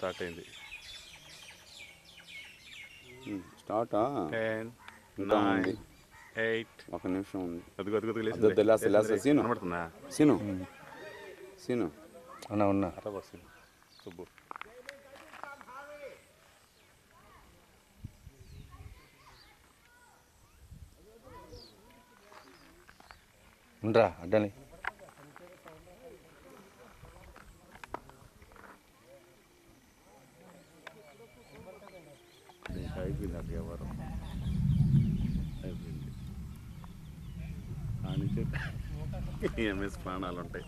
Start అయింది. స్టార్టా? Ten nine. Eight. ఒక నిమిషం ఉంది. అదిగో అదిగో తెల్లాసి సీను. కనబడుతుందా? సీను. సీను. ఉన్నా ఉన్నా. అట్లా వస్తుంది సుబ్బు. ఉండరా అడ్డని. ఇంకా అయిపోయింది అది ఎవరు. అయిపోయింది. ఆ నుంచి ఎంఎస్ ప్రాణాలు ఉంటాయి.